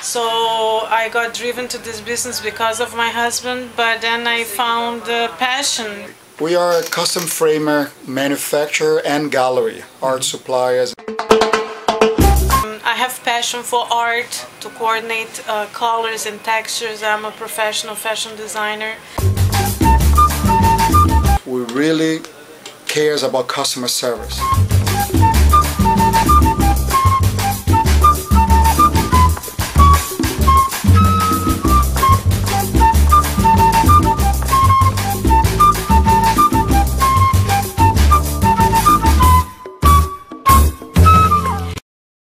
So I got driven to this business because of my husband, but then I found the passion. We are a custom framer, manufacturer, and gallery, art suppliers. I have passion for art, to coordinate uh, colors and textures. I'm a professional fashion designer. Really cares about customer service.